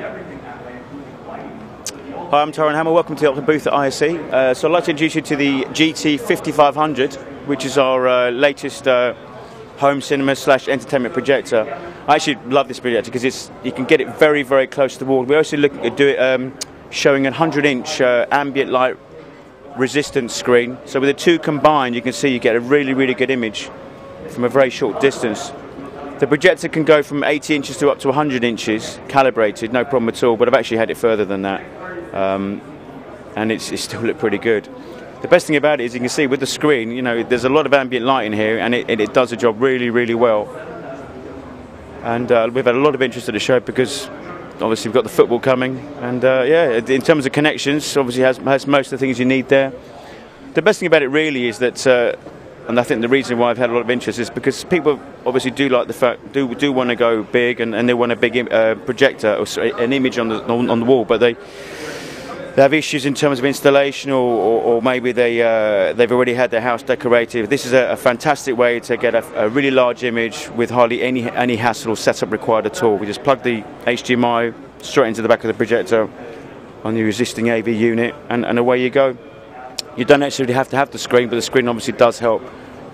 Hi, I'm Tyrone Hammer. Welcome to the booth at ISE. Uh, so I'd like to introduce you to the GT 5500, which is our uh, latest uh, home cinema slash entertainment projector. I actually love this projector because it's you can get it very very close to the wall. We're also looking at do it um, showing a 100 inch uh, ambient light resistance screen. So with the two combined, you can see you get a really really good image from a very short distance. The projector can go from 80 inches to up to 100 inches, calibrated, no problem at all. But I've actually had it further than that, um, and it's, it's still looked pretty good. The best thing about it is you can see with the screen, you know, there's a lot of ambient light in here, and it, it does the job really, really well. And uh, we've had a lot of interest at the show because obviously we've got the football coming, and uh, yeah, in terms of connections, obviously has has most of the things you need there. The best thing about it really is that. Uh, and I think the reason why I've had a lot of interest is because people obviously do like the fact do do want to go big and, and they want a big uh, projector or an image on the on, the wall, but they they have issues in terms of installation, or, or, or maybe they uh, they've already had their house decorated. This is a, a fantastic way to get a, a, really large image with hardly any any hassle or setup required at all. We just plug the HDMI straight into the back of the projector on the existing AV unit, and, and away you go. You don't necessarily have to have the screen, but the screen obviously does help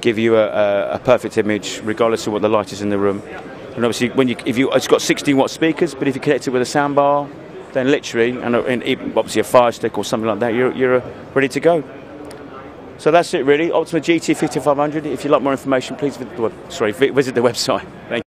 give you a, a, a, perfect image, regardless of what the light is in the room. And obviously, when you, if you, it's got 16 watt speakers, but if you connect it with a soundbar, then literally, and, and obviously a fire stick or something like that, you're, you're uh, ready to go. So that's it really. Optoma GT 5500. If you'd like more information, please visit the, sorry, visit the website. Thank